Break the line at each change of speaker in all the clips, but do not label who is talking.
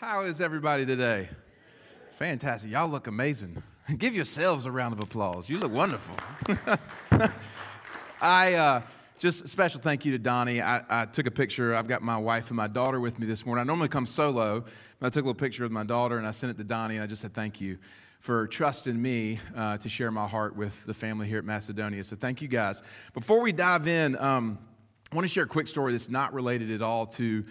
How is everybody today? Fantastic. Y'all look amazing. Give yourselves a round of applause. You look wonderful. I uh, just special thank you to Donnie. I, I, took a picture. I've got my wife and my daughter with me this morning. I normally come solo, but I took a little picture with my daughter and I sent it to Donnie and I just said thank you for trusting me uh, to share my heart with the family here at Macedonia. So thank you guys. Before we dive in, um, I want to share a quick story that's not related at all to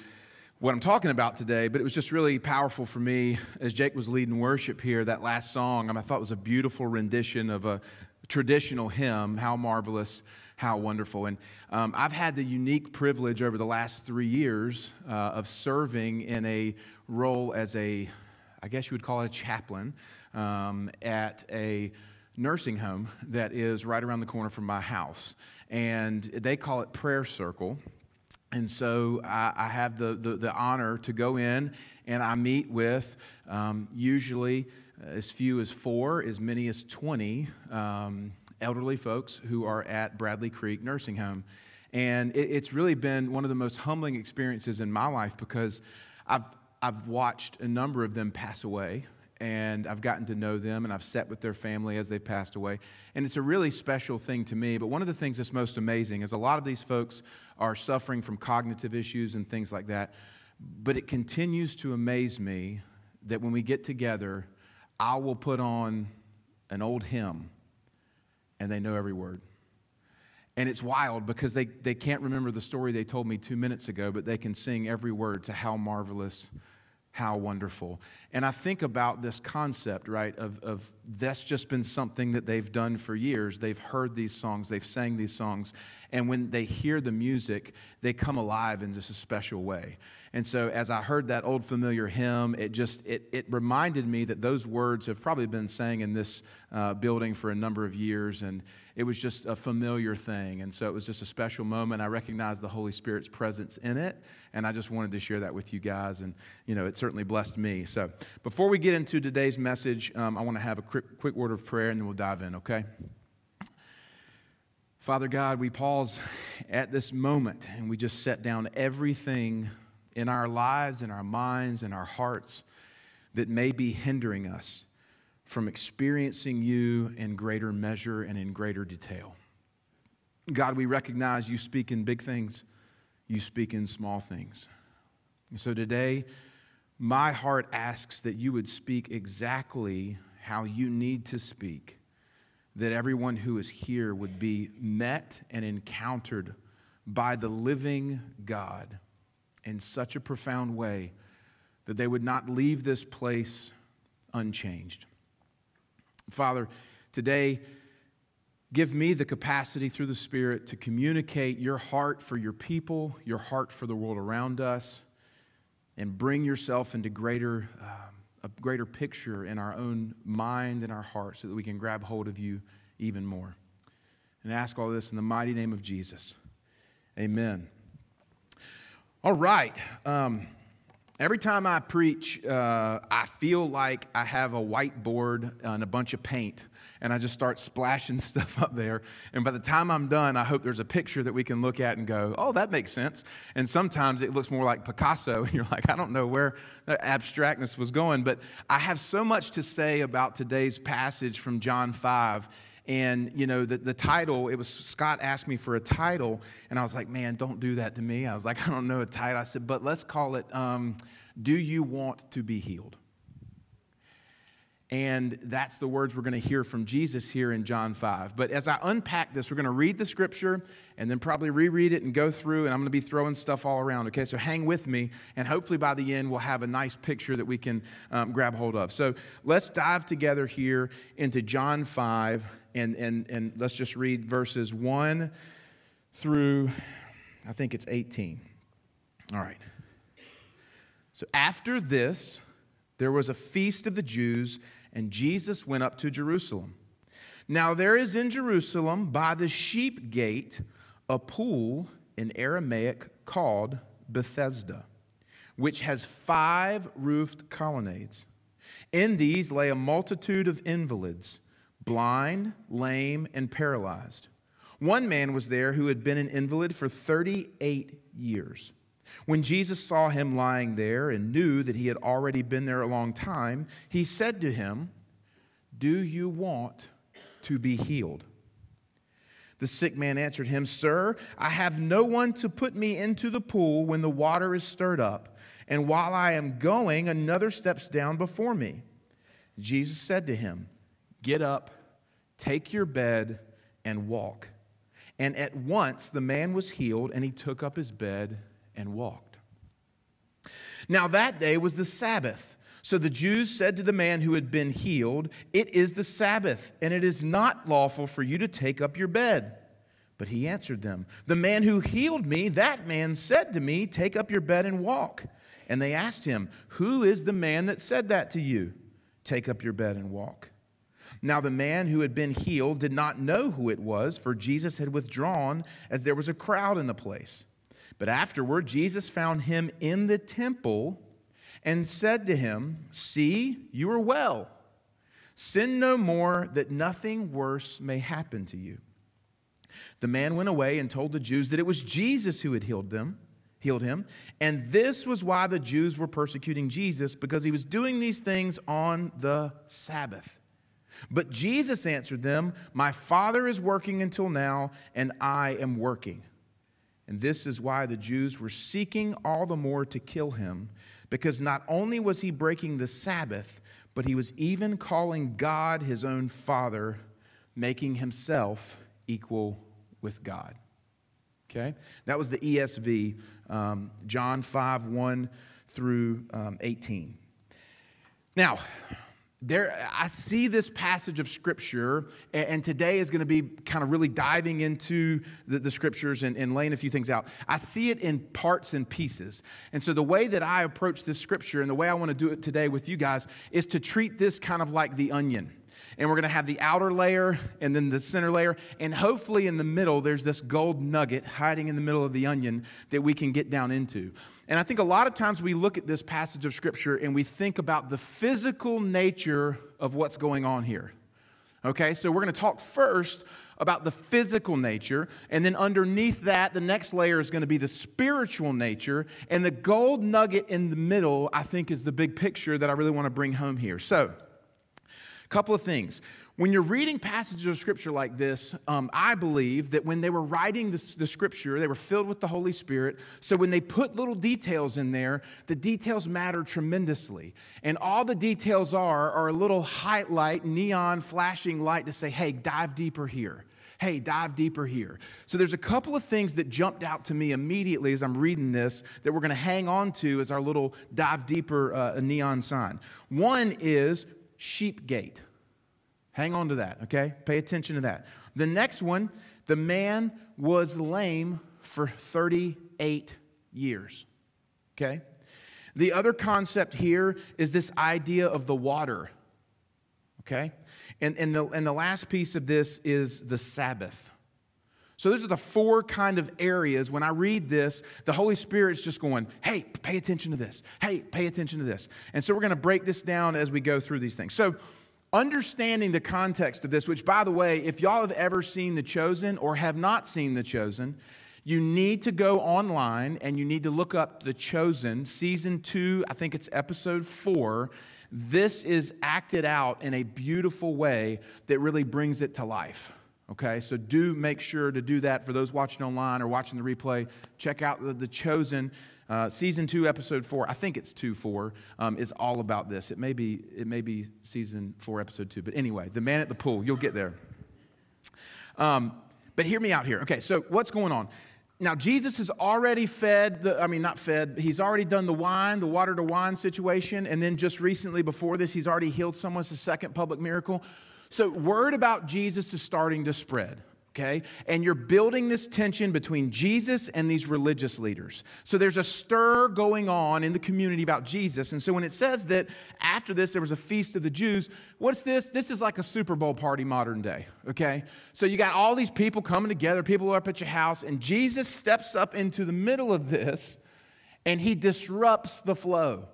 what I'm talking about today, but it was just really powerful for me as Jake was leading worship here. That last song, I thought was a beautiful rendition of a traditional hymn, How Marvelous, How Wonderful. And um, I've had the unique privilege over the last three years uh, of serving in a role as a, I guess you would call it a chaplain, um, at a nursing home that is right around the corner from my house. And they call it Prayer Circle. And so I, I have the, the, the, honor to go in and I meet with um, usually as few as four, as many as 20 um, elderly folks who are at Bradley Creek Nursing Home. And it, it's really been one of the most humbling experiences in my life because I've, I've watched a number of them pass away and I've gotten to know them and I've sat with their family as they passed away. And it's a really special thing to me. But one of the things that's most amazing is a lot of these folks are suffering from cognitive issues and things like that. But it continues to amaze me that when we get together, I will put on an old hymn and they know every word. And it's wild because they, they can't remember the story they told me two minutes ago, but they can sing every word to how marvelous how wonderful. And I think about this concept, right, of, of that's just been something that they've done for years. They've heard these songs, they've sang these songs, and when they hear the music, they come alive in just a special way. And so as I heard that old familiar hymn, it just, it, it reminded me that those words have probably been sang in this uh, building for a number of years, and it was just a familiar thing. And so it was just a special moment. I recognized the Holy Spirit's presence in it, and I just wanted to share that with you guys. And, you know, it certainly blessed me. So before we get into today's message, um, I want to have a quick, quick word of prayer, and then we'll dive in, okay? Father God, we pause at this moment and we just set down everything in our lives, in our minds, in our hearts that may be hindering us from experiencing you in greater measure and in greater detail. God, we recognize you speak in big things, you speak in small things. And so today, my heart asks that you would speak exactly how you need to speak, that everyone who is here would be met and encountered by the living God in such a profound way that they would not leave this place unchanged. Father, today, give me the capacity through the Spirit to communicate your heart for your people, your heart for the world around us, and bring yourself into greater, um, a greater picture in our own mind and our heart so that we can grab hold of you even more. And ask all this in the mighty name of Jesus. Amen. All right. Um, Every time I preach, uh, I feel like I have a whiteboard and a bunch of paint, and I just start splashing stuff up there. And by the time I'm done, I hope there's a picture that we can look at and go, oh, that makes sense. And sometimes it looks more like Picasso, and you're like, I don't know where the abstractness was going. But I have so much to say about today's passage from John 5 and you know the, the title it was scott asked me for a title and i was like man don't do that to me i was like i don't know a title i said but let's call it um, do you want to be healed and that's the words we're going to hear from Jesus here in John 5. But as I unpack this, we're going to read the scripture and then probably reread it and go through, and I'm going to be throwing stuff all around, okay? So hang with me, and hopefully by the end, we'll have a nice picture that we can um, grab hold of. So let's dive together here into John 5, and, and, and let's just read verses 1 through, I think it's 18. All right. So after this, there was a feast of the Jews and Jesus went up to Jerusalem. Now there is in Jerusalem by the sheep gate a pool in Aramaic called Bethesda, which has five roofed colonnades. In these lay a multitude of invalids, blind, lame, and paralyzed. One man was there who had been an invalid for 38 years. When Jesus saw him lying there and knew that he had already been there a long time, he said to him, Do you want to be healed? The sick man answered him, Sir, I have no one to put me into the pool when the water is stirred up, and while I am going, another steps down before me. Jesus said to him, Get up, take your bed, and walk. And at once the man was healed, and he took up his bed and walked. Now that day was the Sabbath. So the Jews said to the man who had been healed, It is the Sabbath, and it is not lawful for you to take up your bed. But he answered them, The man who healed me, that man said to me, Take up your bed and walk. And they asked him, Who is the man that said that to you? Take up your bed and walk. Now the man who had been healed did not know who it was, for Jesus had withdrawn as there was a crowd in the place. But afterward, Jesus found him in the temple and said to him, See, you are well. Sin no more, that nothing worse may happen to you. The man went away and told the Jews that it was Jesus who had healed them, healed him, and this was why the Jews were persecuting Jesus because he was doing these things on the Sabbath. But Jesus answered them, "My Father is working until now, and I am working." And this is why the Jews were seeking all the more to kill him because not only was he breaking the Sabbath, but he was even calling God his own Father, making himself equal with God. Okay? That was the ESV, um, John 5 1 through um, 18. Now, there, I see this passage of scripture, and, today is going to be kind of really diving into the, the scriptures and, and, laying a few things out. I see it in parts and pieces. And so, the way that I approach this scripture and the way I want to do it today with you guys is to treat this kind of like the onion. And we're going to have the outer layer and then the center layer. And hopefully, in the middle, there's this gold nugget hiding in the middle of the onion that we can get down into. And I think a lot of times we look at this passage of Scripture and we think about the physical nature of what's going on here. Okay, so we're going to talk first about the physical nature, and then underneath that, the next layer is going to be the spiritual nature. And the gold nugget in the middle, I think, is the big picture that I really want to bring home here. So, a couple of things. When you're reading passages of scripture like this, um, I believe that when they were writing the, the scripture, they were filled with the Holy Spirit. So when they put little details in there, the details matter tremendously. And all the details are are a little highlight, neon flashing light to say, hey, dive deeper here hey, dive deeper here. So there's a couple of things that jumped out to me immediately as I'm reading this that we're going to hang on to as our little dive deeper uh, neon sign. One is sheep gate. Hang on to that, okay? Pay attention to that. The next one, the man was lame for 38 years, okay? The other concept here is this idea of the water, okay? And, and, the, and the last piece of this is the Sabbath. So, those are the four kind of areas. When I read this, the Holy Spirit's just going, hey, pay attention to this. Hey, pay attention to this. And so, we're going to break this down as we go through these things. So, understanding the context of this, which, by the way, if y'all have ever seen The Chosen or have not seen The Chosen, you need to go online and you need to look up The Chosen, season two, I think it's episode four. This is acted out in a beautiful way that really brings it to life. Okay, so do make sure to do that for those watching online or watching the replay. Check out The, the Chosen. Uh, season two, episode four, I think it's two four, um, is all about this. It may be it may be season four, episode two, but anyway, the man at the pool. You'll get there. Um, but hear me out here. Okay, so what's going on? Now Jesus has already fed the. I mean, not fed. He's already done the wine, the water to wine situation, and then just recently before this, he's already healed someone. It's a second public miracle. So word about Jesus is starting to spread okay? And you're building this tension between Jesus and these religious leaders. So there's a stir going on in the community about Jesus. And so when it says that after this there was a feast of the Jews, what's this? This is like a Super Bowl party modern day, okay? So you got all these people coming together, people who are up at your house, and Jesus steps up into the middle of this and he disrupts the flow.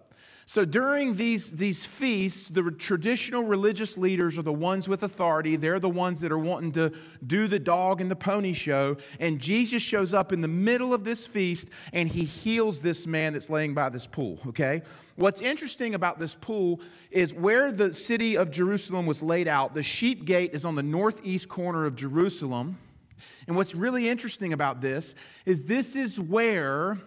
So during these, these feasts, the traditional religious leaders are the ones with authority. They're the ones that are wanting to do the dog and the pony show. And Jesus shows up in the middle of this feast and he heals this man that's laying by this pool, okay? What's interesting about this pool is where the city of Jerusalem was laid out, the sheep gate is on the northeast corner of Jerusalem. And what's really interesting about this is this is where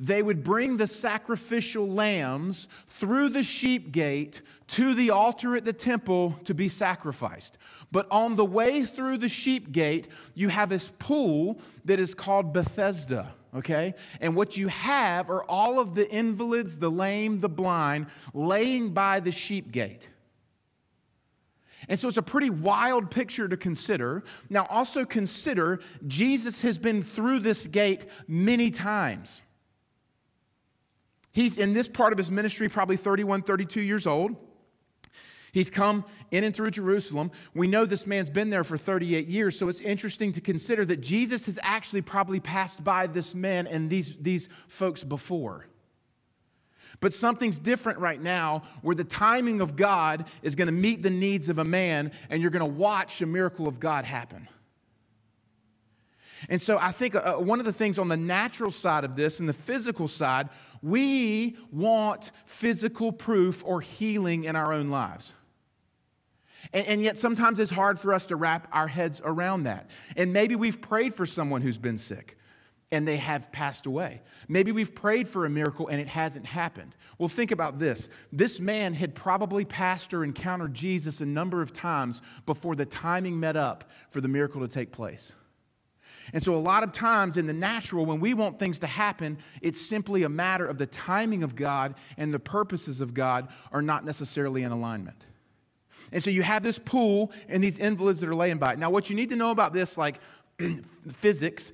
they would bring the sacrificial lambs through the sheep gate to the altar at the temple to be sacrificed. But on the way through the sheep gate, you have this pool that is called Bethesda, okay? And what you have are all of the invalids, the lame, the blind, laying by the sheep gate. And so it's a pretty wild picture to consider. Now, also consider Jesus has been through this gate many times. He's in this part of his ministry, probably 31, 32 years old. He's come in and through Jerusalem. We know this man's been there for 38 years, so it's interesting to consider that Jesus has actually probably passed by this man and these, these folks before. But something's different right now where the timing of God is going to meet the needs of a man, and you're going to watch a miracle of God happen. And so I think uh, one of the things on the natural side of this and the physical side, we want physical proof or healing in our own lives. And, and, yet sometimes it's hard for us to wrap our heads around that. And maybe we've prayed for someone who's been sick and they have passed away. Maybe we've prayed for a miracle and it hasn't happened. Well, think about this. This man had probably passed or encountered Jesus a number of times before the timing met up for the miracle to take place. And so, a lot of times in the natural, when we want things to happen, it's simply a matter of the timing of God and the purposes of God are not necessarily in alignment. And so, you have this pool and these invalids that are laying by. it. Now, what you need to know about this, like physics,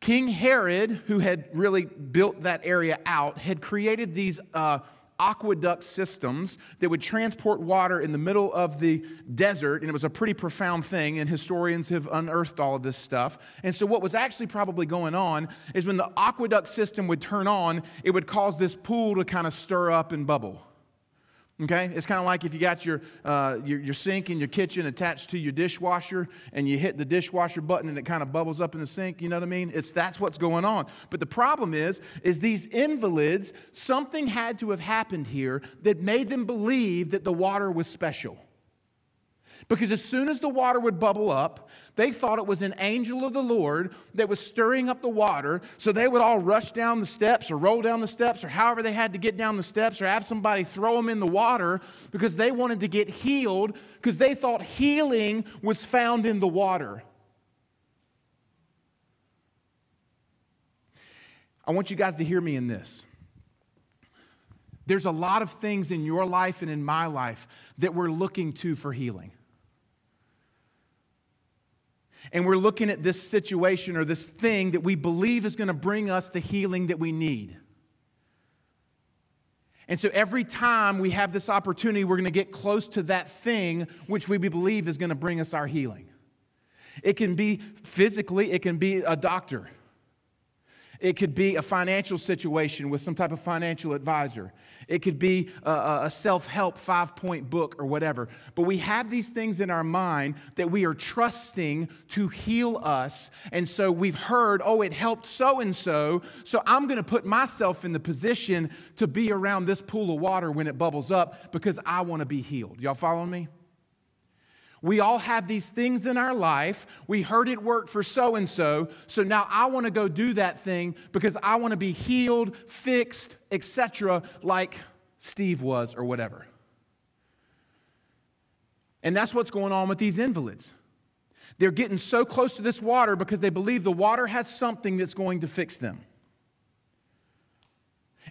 King Herod, who had really built that area out, had created these. Uh, aqueduct systems that would transport water in the middle of the desert. And it was a pretty profound thing, and historians have unearthed all of this stuff. And so, what was actually probably going on is when the aqueduct system would turn on, it would cause this pool to kind of stir up and bubble. Okay? It's kind of like if you got your, uh, your, your, sink in your kitchen attached to your dishwasher and you hit the dishwasher button and it kind of bubbles up in the sink, you know what I mean? It's, that's what's going on. But the problem is, is these invalids, something had to have happened here that made them believe that the water was special. Because as soon as the water would bubble up, they thought it was an angel of the Lord that was stirring up the water. So they would all rush down the steps or roll down the steps or however they had to get down the steps or have somebody throw them in the water because they wanted to get healed because they thought healing was found in the water. I want you guys to hear me in this. There's a lot of things in your life and in my life that we're looking to for healing and we're looking at this situation or this thing that we believe is going to bring us the healing that we need. And so every time we have this opportunity, we're going to get close to that thing which we believe is going to bring us our healing. It can be physically, it can be a doctor. It could be a financial situation with some type of financial advisor. It could be a, a self help five point book or whatever. But we have these things in our mind that we are trusting to heal us. And so we've heard, oh, it helped so and so. So I'm going to put myself in the position to be around this pool of water when it bubbles up because I want to be healed. Y'all following me? We all have these things in our life. We heard it worked for so and so. So now I want to go do that thing because I want to be healed, fixed, etc., like Steve was or whatever. And that's what's going on with these invalids. They're getting so close to this water because they believe the water has something that's going to fix them.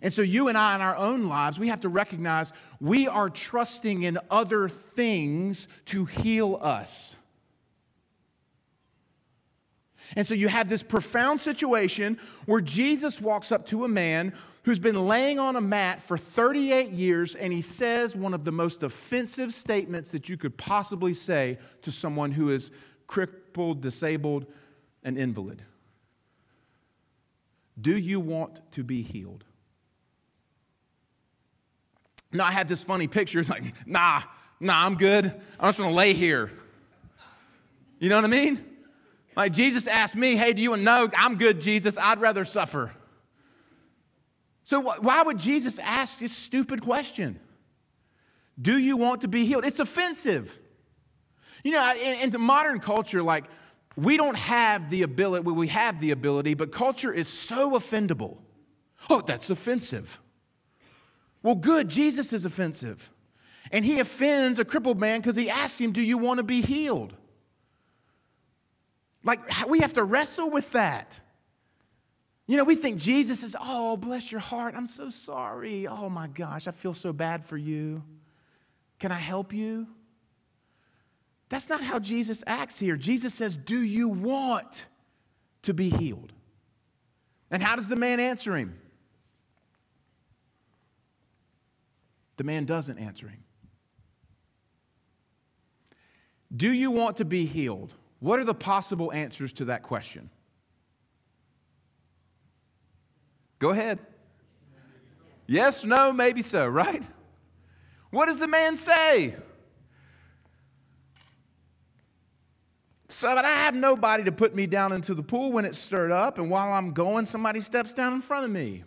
And so, you and I, in our own lives, we have to recognize we are trusting in other things to heal us. And so, you have this profound situation where Jesus walks up to a man who's been laying on a mat for 38 years, and he says one of the most offensive statements that you could possibly say to someone who is crippled, disabled, and invalid. Do you want to be healed? No, I had this funny picture. It's like, nah, nah, I'm good. I'm just gonna lay here. You know what I mean? Like Jesus asked me, hey, do you want know? I'm good, Jesus. I'd rather suffer. So why would Jesus ask this stupid question? Do you want to be healed? It's offensive. You know, in, in modern culture, like we don't have the ability, well, we have the ability, but culture is so offendable. Oh, that's offensive. Well, good, Jesus is offensive. And he offends a crippled man because he asked him, Do you want to be healed? Like, we have to wrestle with that. You know, we think Jesus is, Oh, bless your heart. I'm so sorry. Oh my gosh, I feel so bad for you. Can I help you? That's not how Jesus acts here. Jesus says, Do you want to be healed? And how does the man answer him? The man doesn't answer him. Do you want to be healed? What are the possible answers to that question? Go ahead. Yes, no, maybe so, right? What does the man say? So, but I have nobody to put me down into the pool when it's stirred up, and while I'm going, somebody steps down in front of me.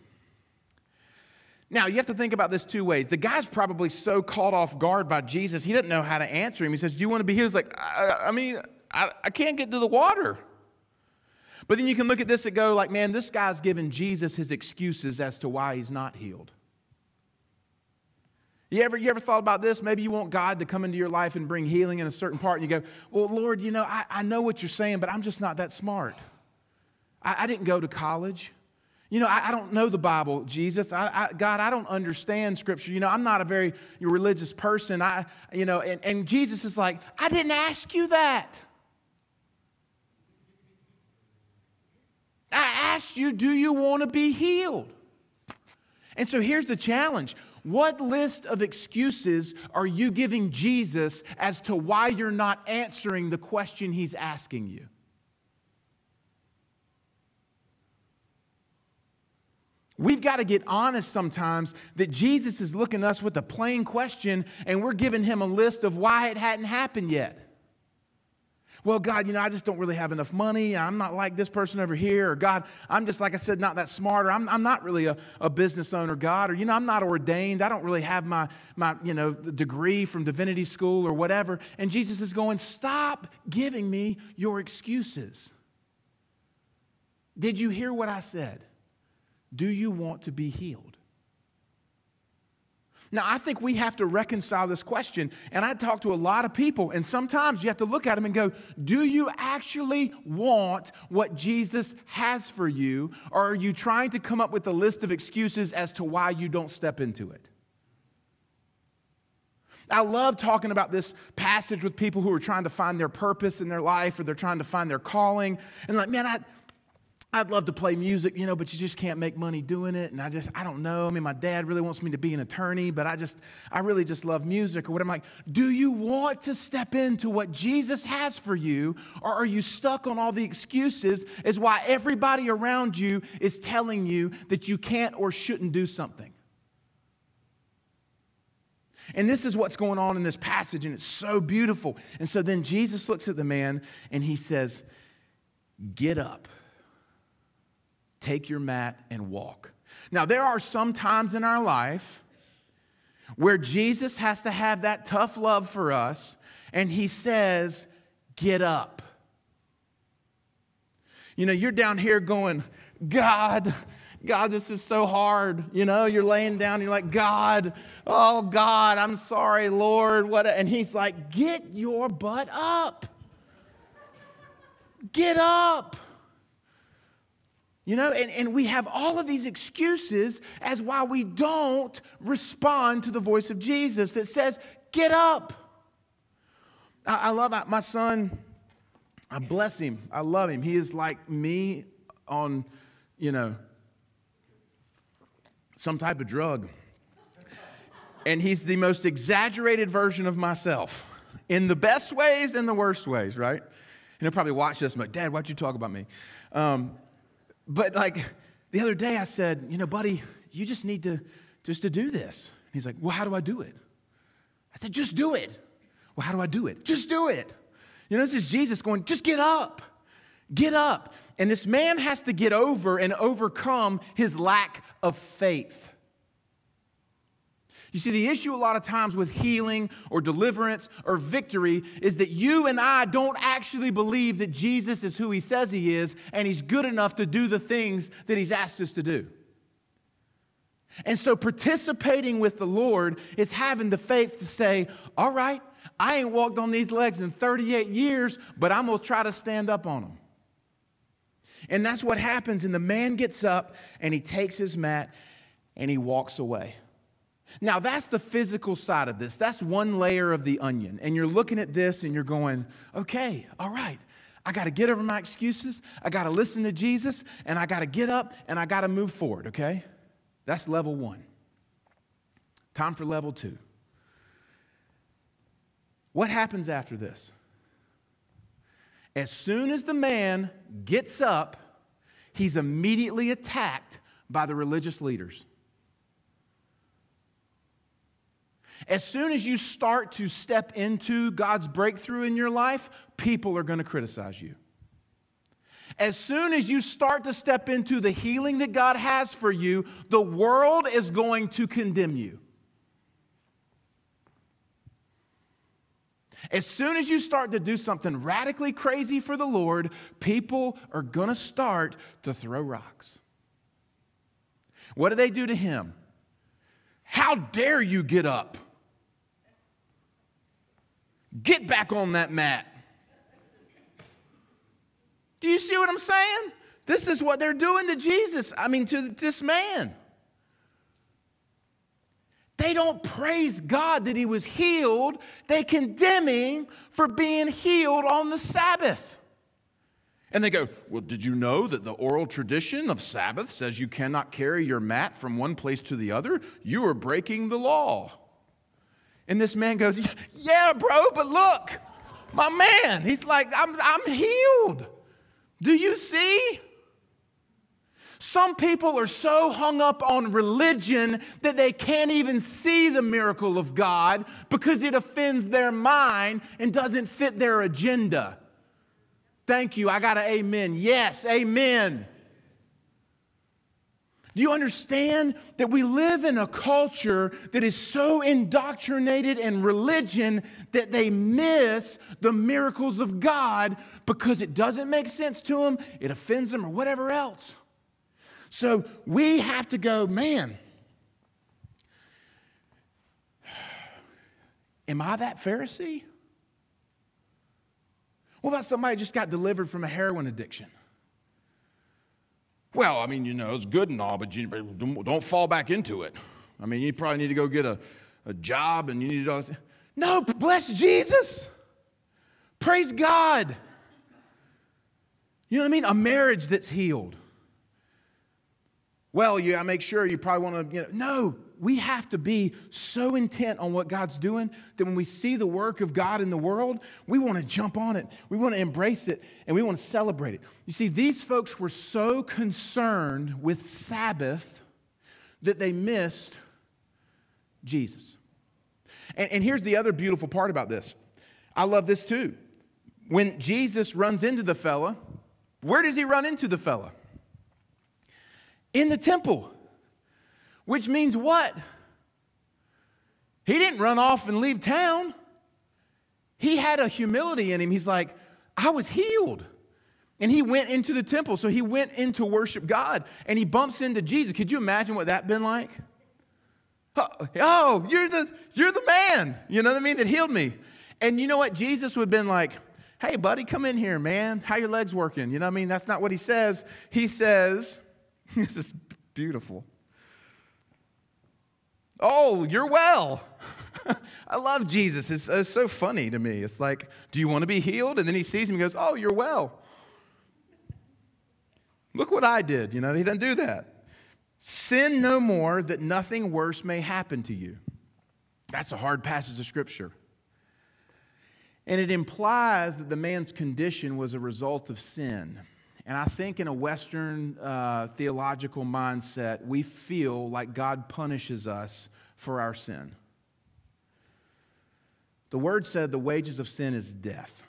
Now, you have to think about this two ways. The guy's probably so caught off guard by Jesus, he doesn't know how to answer him. He says, Do you want to be healed? He's like, I, I mean, I, I can't get to the water. But then you can look at this and go, like, man, this guy's giving Jesus his excuses as to why he's not healed. You ever, you ever thought about this? Maybe you want God to come into your life and bring healing in a certain part, and you go, Well, Lord, you know, I, I know what you're saying, but I'm just not that smart. I, I didn't go to college. You know, I, I don't know the Bible, Jesus. I, I, God, I don't understand Scripture. You know, I'm not a very religious person. I, you know, and, and Jesus is like, I didn't ask you that. I asked you, do you want to be healed? And so here's the challenge. What list of excuses are you giving Jesus as to why you're not answering the question he's asking you? We've got to get honest sometimes that Jesus is looking at us with a plain question and we're giving him a list of why it hadn't happened yet. Well, God, you know, I just don't really have enough money. I'm not like this person over here. Or God, I'm just, like I said, not that smart. Or I'm, I'm not really a, a business owner, God. Or, you know, I'm not ordained. I don't really have my, my, you know, degree from divinity school or whatever. And Jesus is going, stop giving me your excuses. Did you hear what I said? Do you want to be healed? Now, I think we have to reconcile this question. And I talk to a lot of people, and sometimes you have to look at them and go, Do you actually want what Jesus has for you? Or are you trying to come up with a list of excuses as to why you don't step into it? I love talking about this passage with people who are trying to find their purpose in their life or they're trying to find their calling. And like, man, I, I'd love to play music, you know, but you just can't make money doing it. And I just, I don't know. I mean, my dad really wants me to be an attorney, but I just, I really just love music or what I'm like. Do you want to step into what Jesus has for you? Or are you stuck on all the excuses as why everybody around you is telling you that you can't or shouldn't do something? And this is what's going on in this passage, and it's so beautiful. And so then Jesus looks at the man and he says, Get up take your mat and walk. Now, there are some times in our life where Jesus has to have that tough love for us, and he says, Get up. You know, you're down here going, God, God, this is so hard. You know, you're laying down, you're like, God, oh God, I'm sorry, Lord. What? And he's like, Get your butt up. Get up. You know, and, and we have all of these excuses as why we don't respond to the voice of Jesus that says, Get up. I, I love my son. I bless him. I love him. He is like me on, you know, some type of drug. And he's the most exaggerated version of myself in the best ways and the worst ways, right? And he'll probably watch this and be like, Dad, why'd you talk about me? Um, but like the other day, I said, you know, buddy, you just need to just to do this. He's like, Well, how do I do it? I said, Just do it. Well, how do I do it? Just do it. You know, this is Jesus going, Just get up. Get up. And this man has to get over and overcome his lack of faith. You see, the issue a lot of times with healing or deliverance or victory is that you and I don't actually believe that Jesus is who he says he is and he's good enough to do the things that he's asked us to do. And so participating with the Lord is having the faith to say, all right, I ain't walked on these legs in 38 years, but I'm going to try to stand up on them. And that's what happens. And the man gets up and he takes his mat and he walks away. Now, that's the physical side of this. That's one layer of the onion. And you're looking at this and you're going, okay, all right. I got to get over my excuses. I got to listen to Jesus. And I got to get up and I got to move forward, okay? That's level one. Time for level two. What happens after this? As soon as the man gets up, he's immediately attacked by the religious leaders. As soon as you start to step into God's breakthrough in your life, people are going to criticize you. As soon as you start to step into the healing that God has for you, the world is going to condemn you. As soon as you start to do something radically crazy for the Lord, people are going to start to throw rocks. What do they do to him? How dare you get up? Get back on that mat. Do you see what I'm saying? This is what they're doing to Jesus. I mean, to this man. They don't praise God that he was healed, they condemn him for being healed on the Sabbath. And they go, Well, did you know that the oral tradition of Sabbath says you cannot carry your mat from one place to the other? You are breaking the law. And this man goes, Yeah, bro, but look, my man, he's like, I'm, I'm healed. Do you see? Some people are so hung up on religion that they can't even see the miracle of God because it offends their mind and doesn't fit their agenda. Thank you. I got an amen. Yes, amen. Do you understand that we live in a culture that is so indoctrinated in religion that they miss the miracles of God because it doesn't make sense to them, it offends them, or whatever else? So we have to go, man, am I that Pharisee? What about somebody just got delivered from a heroin addiction? Well, I mean, you know, it's good and all, but you don't fall back into it. I mean, you probably need to go get a, a job and you need to. No, bless Jesus. Praise God. You know what I mean? A marriage that's healed. Well, yeah, I make sure you probably want to, you know, no, we have to be so intent on what God's doing that when we see the work of God in the world, we want to jump on it. We want to embrace it and we want to celebrate it. You see, these folks were so concerned with Sabbath that they missed Jesus. And, and here's the other beautiful part about this I love this too. When Jesus runs into the fella, where does he run into the fella? In the temple. Which means what? He didn't run off and leave town. He had a humility in him. He's like, I was healed. And he went into the temple. So he went in to worship God and he bumps into Jesus. Could you imagine what that been like? Oh, you're the you're the man, you know what I mean, that healed me. And you know what? Jesus would have been like, hey, buddy, come in here, man. How your legs working? You know what I mean? That's not what he says. He says, this is beautiful. Oh, you're well. I love Jesus. It's, it's, so funny to me. It's like, do you want to be healed? And then he sees him and goes, oh, you're well. Look what I did. You know, he doesn't do that. Sin no more that nothing worse may happen to you. That's a hard passage of scripture. And it implies that the man's condition was a result of sin. And I think in a Western uh, theological mindset, we feel like God punishes us for our sin. The word said the wages of sin is death.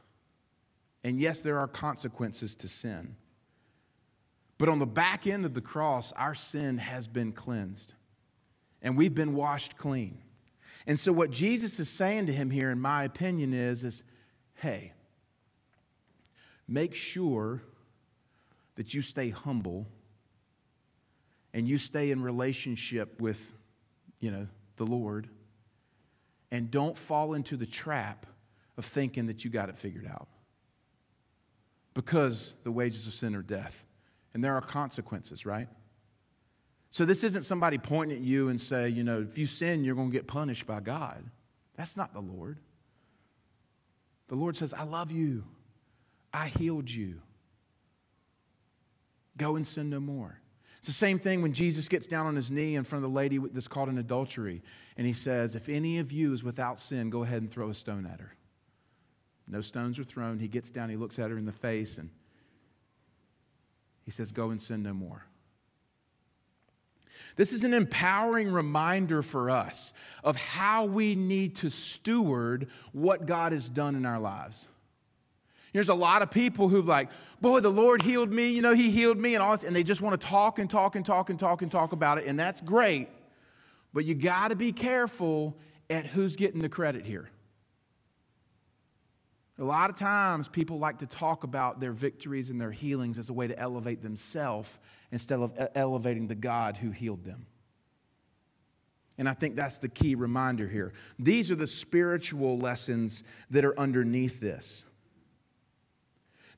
And yes, there are consequences to sin. But on the back end of the cross, our sin has been cleansed and we've been washed clean. And so, what Jesus is saying to him here, in my opinion, is, is hey, make sure that you stay humble and you stay in relationship with, you know, the Lord. And don't fall into the trap of thinking that you got it figured out. Because the wages of sin are death. And there are consequences, right? So this isn't somebody pointing at you and say, you know, if you sin, you're going to get punished by God. That's not the Lord. The Lord says, I love you. I healed you. Go and sin no more. It's the same thing when Jesus gets down on his knee in front of the lady that's caught in adultery, and he says, If any of you is without sin, go ahead and throw a stone at her. No stones are thrown. He gets down, he looks at her in the face, and he says, Go and sin no more. This is an empowering reminder for us of how we need to steward what God has done in our lives. There's a lot of people who like, boy, the Lord healed me, you know, He healed me, and all this, and they just want to talk and talk and talk and talk and talk about it, and that's great. But you got to be careful at who's getting the credit here. A lot of times people like to talk about their victories and their healings as a way to elevate themselves instead of elevating the God who healed them. And I think that's the key reminder here. These are the spiritual lessons that are underneath this.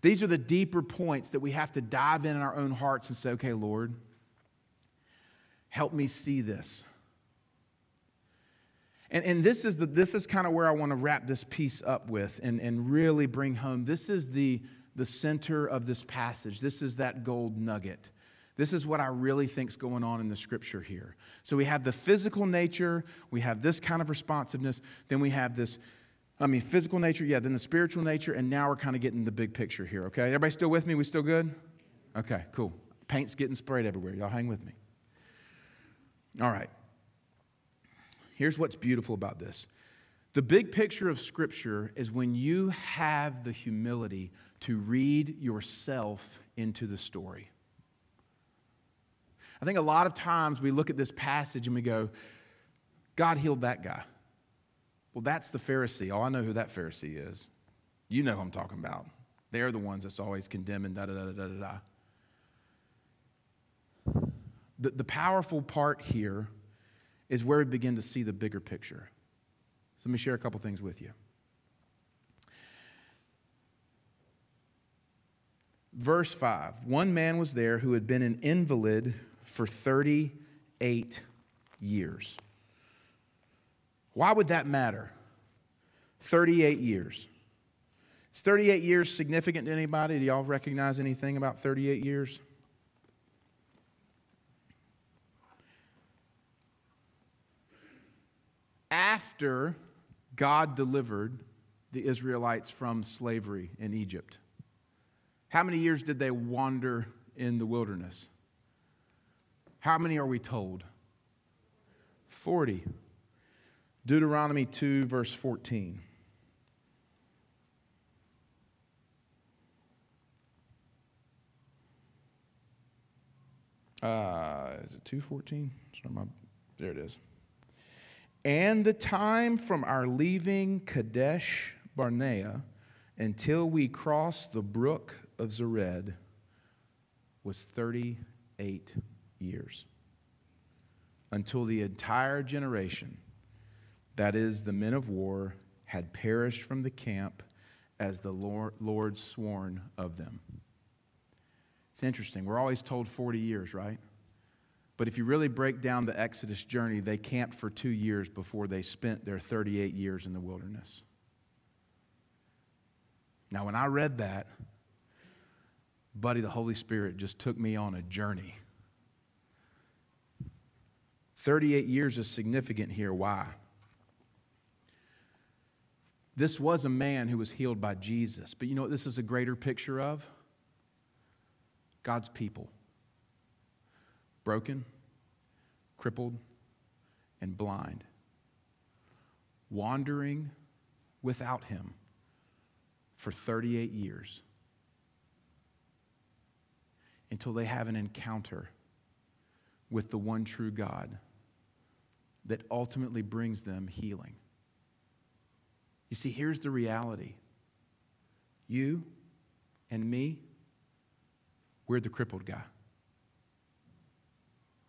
These are the deeper points that we have to dive in in our own hearts and say, okay, Lord, help me see this. And, and this is, the, this is kind of where I want to wrap this piece up with and, and really bring home. This is the, the center of this passage. This is that gold nugget. This is what I really think is going on in the scripture here. So we have the physical nature, we have this kind of responsiveness, then we have this, I mean, physical nature, yeah, then the spiritual nature, and now we're kind of getting the big picture here, okay? Everybody still with me? We still good? Okay, cool. Paint's getting sprayed everywhere. Y'all hang with me. All right. Here's what's beautiful about this the big picture of Scripture is when you have the humility to read yourself into the story. I think a lot of times we look at this passage and we go, God healed that guy. Well, that's the Pharisee. Oh, I know who that Pharisee is. You know who I'm talking about. They're the ones that's always condemning, da da da da da da. The, the powerful part here is where we begin to see the bigger picture. So let me share a couple things with you. Verse 5 One man was there who had been an invalid for 38 years. Why would that matter? 38 years. Is 38 years significant to anybody? Do y'all recognize anything about 38 years? after God delivered the Israelites from slavery in Egypt. How many years did they wander in the wilderness? How many are we told? 40. Deuteronomy 2, verse 14. Uh, is it 214? There it is. And the time from our leaving Kadesh Barnea until we crossed the brook of Zered was 38 years. Until the entire generation, that is, the men of war, had perished from the camp as the Lord, Lord sworn of them. It's interesting. We're always told 40 years, right? But if you really break down the Exodus journey, they camped for two years before they spent their 38 years in the wilderness. Now, when I read that, buddy, the Holy Spirit just took me on a journey. 38 years is significant here. Why? This was a man who was healed by Jesus. But you know what this is a greater picture of? God's people broken, crippled, and blind, wandering without him for 38 years until they have an encounter with the one true God that ultimately brings them healing. You see, here's the reality you and me, we're the crippled guy.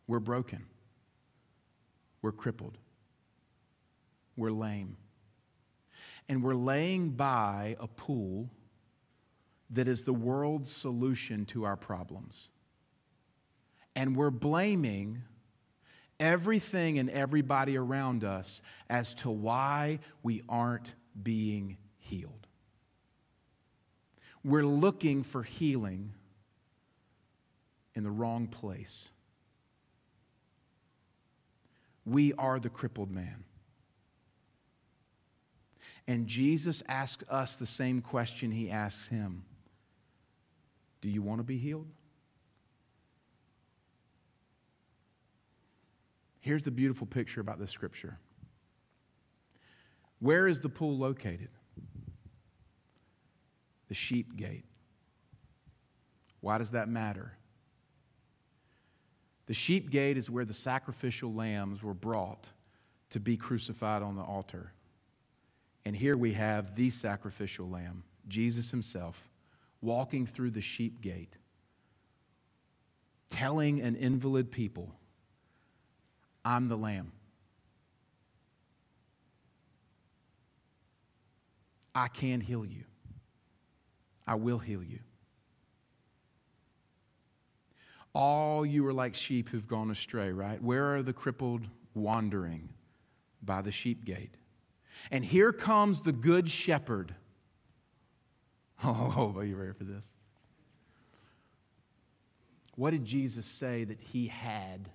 We're broken. We're crippled. We're lame. And we're laying by a pool that is the world's solution to our problems. And we're blaming everything and everybody around us as to why we aren't being healed. We're looking for healing in the wrong place. We are the crippled man. And Jesus asks us the same question he asks him Do you want to be healed? Here's the beautiful picture about this scripture. Where is the pool located? The sheep gate. Why does that matter? The sheep gate is where the sacrificial lambs were brought to be crucified on the altar. And here we have the sacrificial lamb, Jesus himself, walking through the sheep gate, telling an invalid people, I'm the lamb. I can heal you. I will heal you. All you are like sheep who've gone astray, right? Where are the crippled wandering? By the sheep gate. And here comes the good shepherd. Oh, are you ready for this? What did Jesus say that he had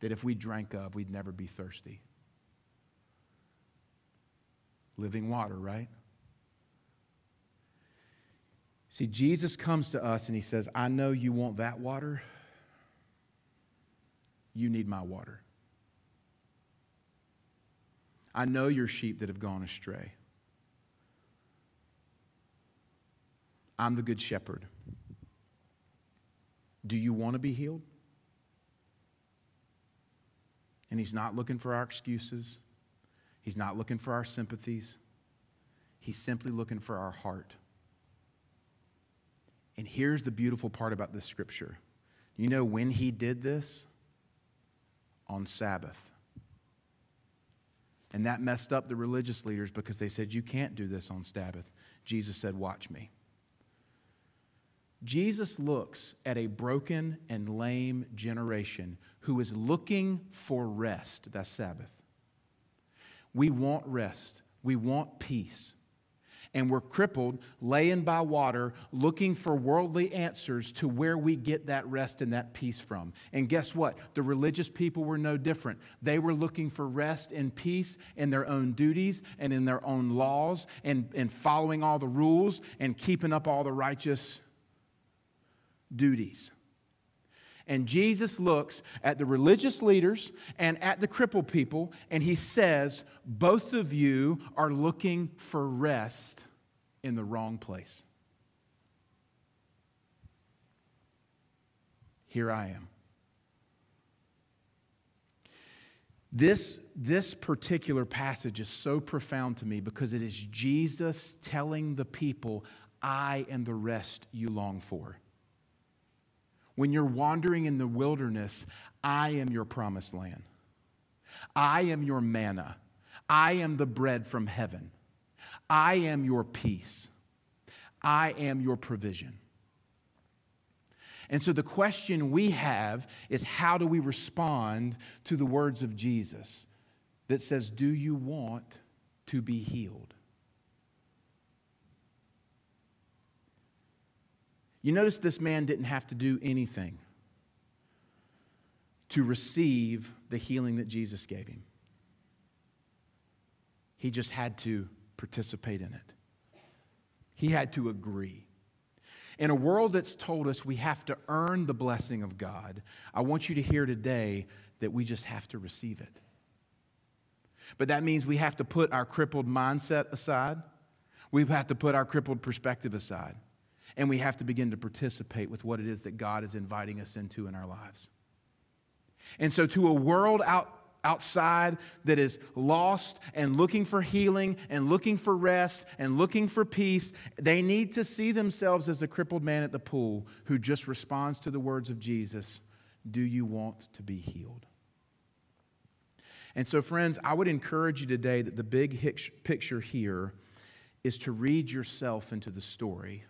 that if we drank of, we'd never be thirsty? Living water, right? See, Jesus comes to us and he says, I know you want that water. You need my water. I know you're sheep that have gone astray. I'm the good shepherd. Do you want to be healed? And he's not looking for our excuses. He's not looking for our sympathies. He's simply looking for our heart. And here's the beautiful part about this scripture. You know when he did this? On Sabbath. And that messed up the religious leaders because they said, You can't do this on Sabbath. Jesus said, Watch me. Jesus looks at a broken and lame generation who is looking for rest. That's Sabbath. We want rest, we want peace and we're crippled, laying by water, looking for worldly answers to where we get that rest and that peace from. And guess what? The religious people were no different. They were looking for rest and peace in their own duties and in their own laws and, and following all the rules and keeping up all the righteous duties. And Jesus looks at the religious leaders and at the crippled people, and he says, Both of you are looking for rest in the wrong place. Here I am. This, this particular passage is so profound to me because it is Jesus telling the people, I am the rest you long for. When you're wandering in the wilderness, I am your promised land. I am your manna. I am the bread from heaven. I am your peace. I am your provision. And so the question we have is how do we respond to the words of Jesus that says, Do you want to be healed? You notice this man didn't have to do anything to receive the healing that Jesus gave him. He just had to participate in it. He had to agree. In a world that's told us we have to earn the blessing of God, I want you to hear today that we just have to receive it. But that means we have to put our crippled mindset aside. We have to put our crippled perspective aside. And we have to begin to participate with what it is that God is inviting us into in our lives. And so, to a world out, outside that is lost and looking for healing and looking for rest and looking for peace, they need to see themselves as the crippled man at the pool who just responds to the words of Jesus Do you want to be healed? And so, friends, I would encourage you today that the big picture here is to read yourself into the story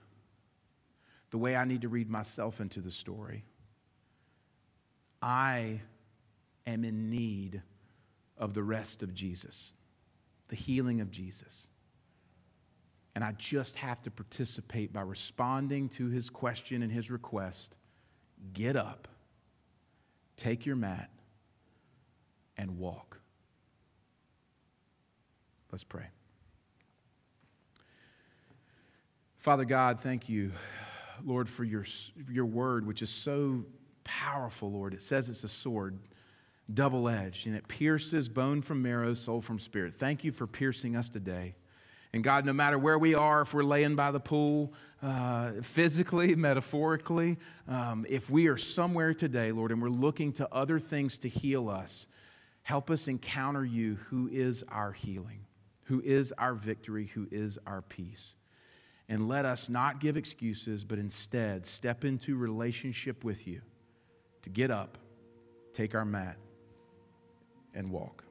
the way I need to read myself into the story. I am in need of the rest of Jesus, the healing of Jesus. And I just have to participate by responding to his question and his request get up, take your mat, and walk. Let's pray. Father God, thank you, Lord, for your, your word, which is so powerful, Lord. It says it's a sword, double edged, and it pierces bone from marrow, soul from spirit. Thank you for piercing us today. And God, no matter where we are, if we're laying by the pool, uh, physically, metaphorically, um, if we are somewhere today, Lord, and we're looking to other things to heal us, help us encounter you, who is our healing who is our victory, who is our peace. And let us not give excuses, but instead step into relationship with you to get up, take our mat, and walk.